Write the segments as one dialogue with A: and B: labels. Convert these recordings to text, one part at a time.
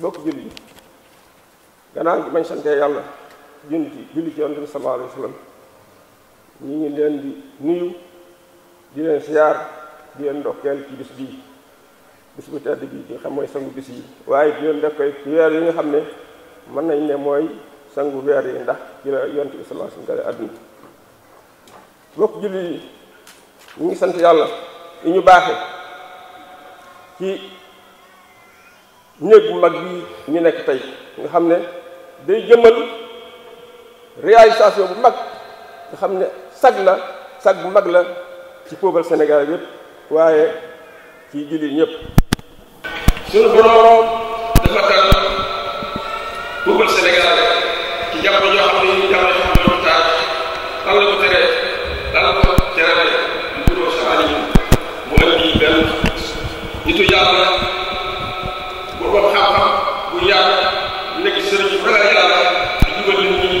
A: bokk julli yi gannaaw gi bañ sante yàlla junni ci julli ci yonent bi sallallahu alayhi wa sallam ñu ngi leen di nuyu di leen siyaar di leen ndokkeel ci bis bii bis bu tedd bi nga xam mooy sangu bis yi waaye di leen def koy weer yi nga xam ne mën nañ ne mooy sangu weer yi ndax ci la yonent bi sallallahu alayhi wa sallam àdduna bokk jullit yi ñu ngi sant yàlla yi ñu baaxe ci néeg bu mag bi ñu nekk tey nga xam ne day jëmmal réalisation bu mag nga xam ne sag la sag bu mag la ci peuple sénégalais yépp waaye ci jullit ñëpp
B: sunu borom dafa dal bëggul Sénégal ci jamono joo xam ne ñu jamono yoo xam ne moom taal lan la ko tere lan la ko terale mu gudoo sa alim mu andi benn nitu yàlla bu borom xam-xam bu yàlla nekk sëriñ bu ragal yàlla di jubal nit ñi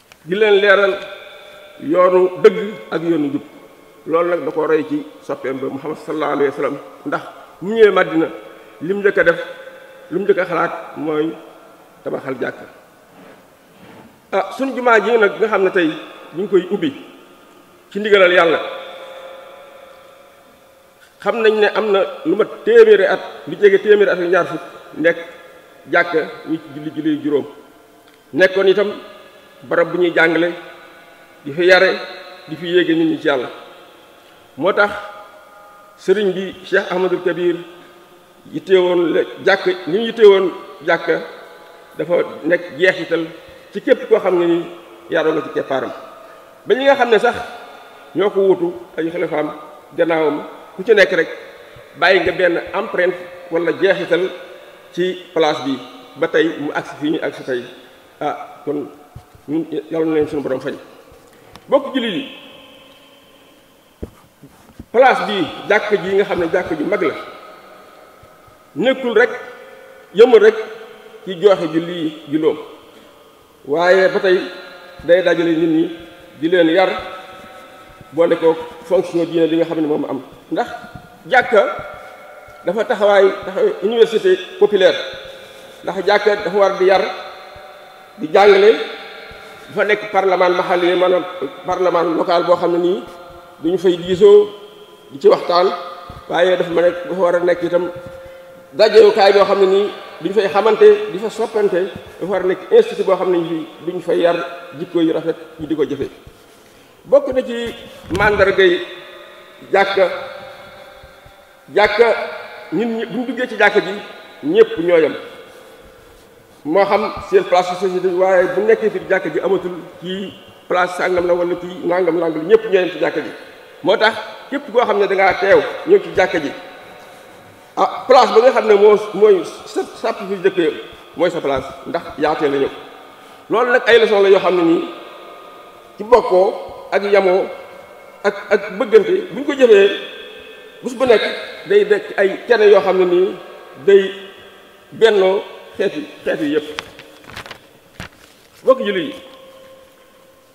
A: di leen leeral yoonu dëgg ak yoonu jub loolu nag da ko rey ci soppeem ba Muhammad sallallahu alayhi wa sallam ndax mu ñëwee Madina li mu njëkk a def li mu njëkk a xalaat mooy tabaxal jàkk ah suñ jumaa ji nag nga xam ne tey ñu ngi koy ubbi ci ndigalal yàlla xam nañ ne am na lu ma téeméeri at lu jege téeméeri at ak ñaar fukk nekk jàkk ñu ci julli julli juróom nekkoon itam barab bu ñuy jàngale di fi yare di fi yéege nit ñi ci yàlla moo tax sëriñ bi Cheikh Ahmadul Kabir yitteewoon la jàkk li mu yitteewoon jàkk dafa nekk jeexital ci képp koo xam ne ni yaroo nga ci keppaaram ba ñi nga xam ne sax ñoo ko wutu ay xalifaam gannaawam ku ci nekk rek bàyyi nga benn empreinte wala jeexital ci place bi ba tey mu agsi fii ñu agsi tey ah kon ñun yàlla na leen suñu borom fañ bokk jullit yi place bii jàkk ji nga xam ne jàkk ji mag la nekkul rek yëmul rek ci jooxe julli yi jullóom waaye ba tey day dajale nit ñi di leen yar boole ko fonction diine li nga xam ne moom am ndax jàkka dafa taxawaay taxawaay université populaire ndax jàkka dafa war di yar di jàngale dafa nekk parlement maxal yi maanaam parlement local boo xam ne nii duñu fay diisoo di ci waxtaan waaye dafa ma nekk dafa war a nekk itam dajewukaay boo xam ne nii duñ fay xamante di fa soppante dafa war nekk institut boo xam ne ñu duñ fay yar jikko yu rafet ñu di ko jëfe bokk na ci màndargay jàkka jàkka nit ñi buñ duggee ci jàkka ji ñëpp ñoo yem moo xam seen place su société waaye bu nekkee biir jàkka ji amatul kii place sàngam la wala kii nangam nangam ñëpp ñoo yem ci jàkka ji moo tax képp koo xam ne dangaa teew ñëw ci jàkka ji ah place ba nga xam ne moo mooy sa sàpp fi jëkk mooy sa place ndax yaatee la ñëw loolu nag ay leçon la yoo xam ne nii ci bokkoo ak yamoo ak ak bëggante bu ñu ko jëfee bés bu nekk day dekk ay cene yoo xam ne nii day bennoo xeet yi xeet yi yëpp bokk jullit yi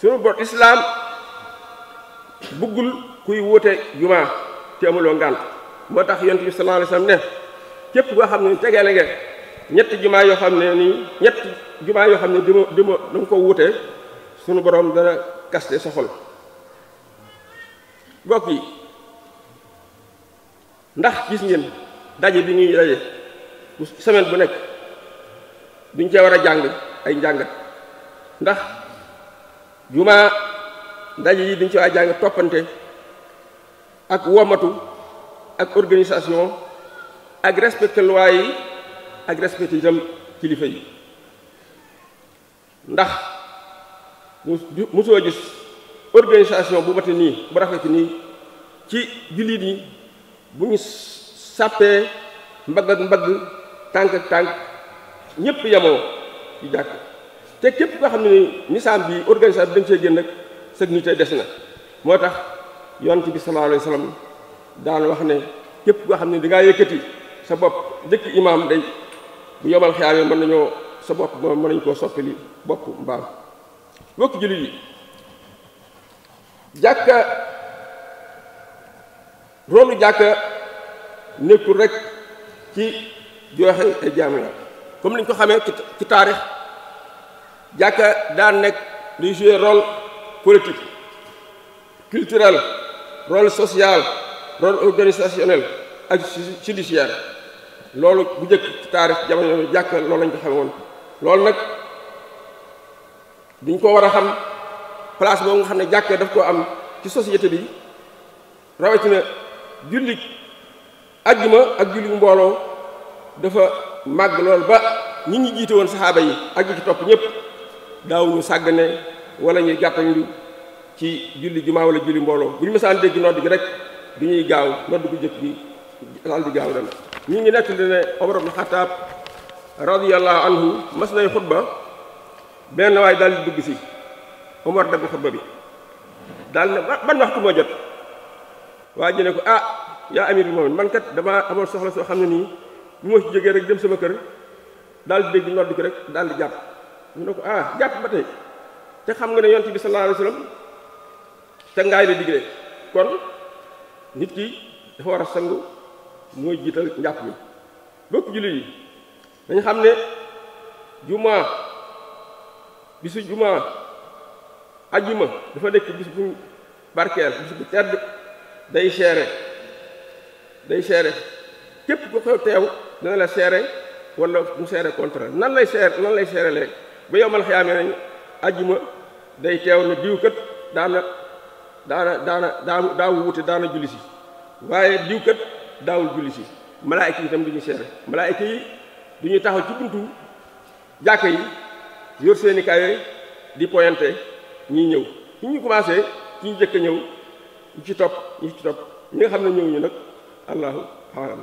A: sunu bor islaam bëggul kuy woote jumaa te amuloo ngànt moo tax yonent bi sallallahu alayhi wasallam ne képp koo xam ne tegee la nga ñetti jumaa yoo xam ne nii ñetti jumaa yoo xam ne dima dima da nga ko wute sunu borom dana kaste sa xol mbokk yi ndax gis ngeen daje bi ñuy daje bu semaine bu nekk duñ cee war a jàng ay njàngat ndax jumaa daje yi duñ ci war a jàng toppante ak womatu ak organisation ak respecté loi yi ak respecté itam kilifa yi ndax mosoo gis organisation bu mate nii bu rafet nii ci jullit yi bu ñu sàppee mbagg ak mbagg tànk ak tànk ñépp yemoo ci jàkk te képp koo xam ne ni misaam bi organisation bi dañ see génn ak sëg nite des na moo tax yonent bi sallallahu alayhi wa sallam daan wax ne képp koo xam ne dangaa yëkkati sa bopp njëkk imaam day bu yomal xiyaamee mën nañoo sa bopp moom mën nañu koo soppali bopp mbaam bokk jullit yi jàkka rolu jàkka nekkul rek ci joxe ay jaam la comme niñ ko xamee ci taarix jàkka daan nekk luy jouer rôle politique culturel rôle social rôle organisationnel ak judiciaire loolu bu njëkk ci taarix jamono yooyu jàkk loolu lañ ko xame woon loolu nag duñ ko war a xam place boobu nga xam ne jàkk daf koo am ci société bi rawatina jullit ajjuma ak julli mbooloo dafa màgg lool ba ñi ñu jiite woon saxaaba yi ak ñi ci topp ñëpp daawuñu sàggane wala ñuy jàppañu ci julli jumaa wala julli mbooloo bu ñu mësaan dégg nodd gi rek du ñuy gaaw nodd gu jëkk gi daal di gaaw dem ñi ngi nekk ne Omar ibn Xattaab radiyallahu anhu mas nay xutba benn waay daal di dugg si Omar dagg xutba bi daal ne ban waxtu moo jot waa ji ne ko ah yaa amir moom man kat damaa amoon soxla soo xam ne nii bu ma ci jógee rek dem sama kër daal di dégg nodd gi rek daal di jàpp mu ne ko ah jàpp ba tey te xam nga ne yonent bi sallallahu alayhi wa sallam te ngaay la digle kon nit ki dafa war a sangu mooy jiital njàpp mi bokk jullit yi dañ xam ne jumaa bisu jumaa ajjuma dafa nekk bis bu barkeel bis bu tedd day seere day seere képp ku xew teew dana la seere wala mu seere contraire nan lay seere nan lay seere léegi ba yomal xiyaamee nañ ajjuma day teew na diw kat daana daana daana daa daawu wute daana julli si waaye diw kat daawul julli si malaayka yi itam du ñu seere malaayka yi du ñu taxaw ci buntu jàkka yi yor seeni kaye di poyante ñi ñëw ñi ñu commencé ci ñu jëkk ñëw ñu ci topp ñu ci topp ñi nga xam ne ñëw ñu nag allahu alam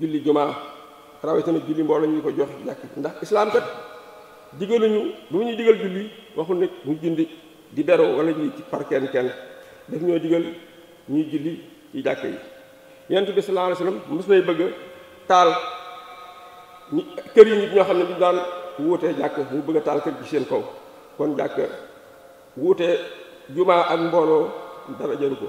A: julli jumaa rawatina julli mbooloo ñu ko jox jàkk ndax islaam kat digaluñu bu ñuy digal julli waxul ne ñu julli di bero wala julli ci par kenn kenn daf ñoo digal ñuy julli ci jàkk yi yonent bi sallallahu alayhi wasallam mos nay bëgg taal kër yi nit ñoo xam ne duñ daan wuutee jàkk mu bëgg a taal kër gi seen kaw kon jàkk wuutee jumaa ak mbooloo dara jaru ko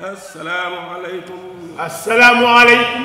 A: السلام
B: عليكم
C: السلام عليكم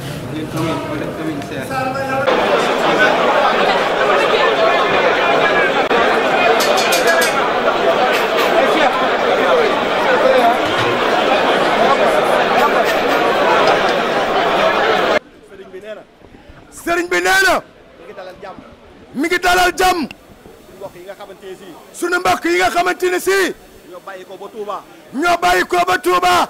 D: sëriñ bi nee na
E: mi ngi dalal jàmm
D: suñu
E: mbokk yi nga xamante ne si ñoo bàyyi ko ba Touba
D: ñoo bàyyi ko ba Touba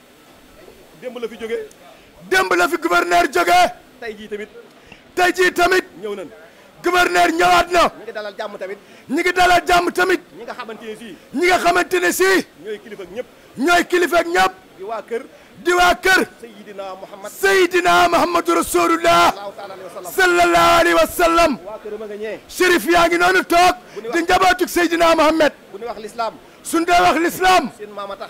E: démb la fi jóge
D: démb la fi gouverneur jóge
E: tey jii tamit
D: tey jii tamit
E: ñëw nañ
D: gouverneur ñëwaat na
E: ñi ngi dalal jàmm tamit
D: ñi ngi dalal jàmm tamit
E: ñi nga xamante ne sii
D: ñi nga xamante ne sii
E: ñooy kilifa ak ñëpp
D: ñooy kilifa ak ñëpp
E: di waa kër
D: di waa kër
E: Seydina Muhammad
D: Seydina Muhammadu Rasulullah
E: sallallahu alayhi wa sallam waa kër ma nga ñee
D: shérif yaa ngi noonu toog di njabootuk Seydina Muhammad
E: bu ñu wax lislaam
D: suñ dee wax
E: lislaam seen maama tax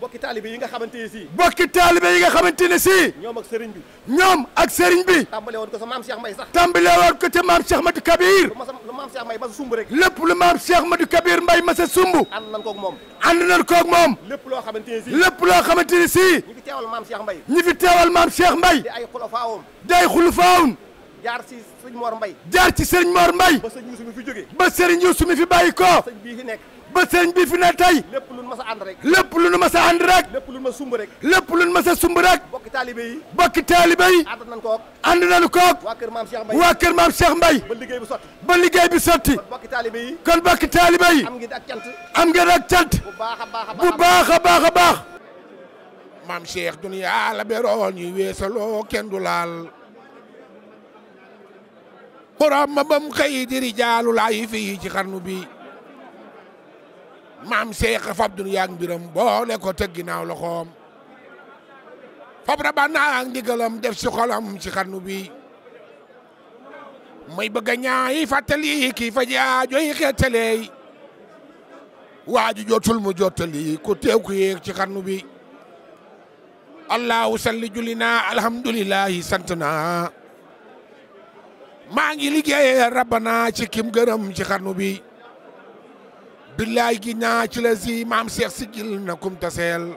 E: bokki taalibe yi nga xamante ne si.
D: bokki taalibe yi nga xamante ne si.
E: ñoom ak sëriñ bi.
D: ñoom ak sëriñ bi.
E: tàmbale woon ko sa maam Cheikh May sax.
D: tàmbale woon ko ca maam Cheikh Madou Kabir.
E: lu maam Cheikh May masa sumb rek.
D: lépp lu maam Cheikh Madou Kabir Mbay masa sumb.
E: ànd nañ koog moom.
D: ànd nañ koog moom.
E: lépp loo xamante ne si.
D: lépp loo xamante ne si.
E: ñi fi teewal maam Cheikh Mbay.
D: ñi fi teewal maam Cheikh Mbay.
E: di ay xulafaawam.
D: di ay xulafaawam.
E: jaar ci sëriñ Mor Mbay.
D: jaar ci sëriñ Mor Mbay.
E: ba sëriñ Yuusu mi fi jógee.
D: ba sëriñ Yuusu mi fi bàyyi ko.
E: sëriñ bii fi nekk.
D: ba sëñ bi fi ne tey.
E: lépp lu nu mas a ànd rek.
D: lépp lu nu mas a ànd rek.
E: lépp lu nu mas a sumb rek.
D: lépp lu nu mas a sumb rek.
E: bokki taalibe yi.
D: bokki taalibe yi.
E: ànd nañu koog.
D: ànd nañu koog.
E: waa kër maam Cheikh Mbaye.
D: waa kër maam Cheikh Mbaye.
E: ba liggéey bi sotti.
D: ba liggéey bi sotti.
E: kon bokki taalibe yi.
D: kon bokki taalibe yi.
E: am ngeen ak cant.
D: am ngeen ak cant.
E: bu baax a baax a baax
D: bu
E: baax
D: a baax a baax.
F: maam Cheikh duniyaa la beroo ñuy weesaloo kenn du laal. borom ma bam xëy di rijaalu laay fii ci xarnu bi maam Seex fab duniyaa ak mbiram boole ko teg ginnaaw loxoom fab rabana ak ndigalam def si xolam ci xarnu bi may bëgg a ñaayi fàttali kii fa jaajoy xeetaleey waaju jotul mu jottali ku teew ku yéeg ci xarnu bi allahu salli julli naa alhamdulilahi sant naa maa ngi liggéeyee rabbana ci kim gërëm ci xarnu bi billaay gi naa ci la si maam Cheikh sigil na kum taseel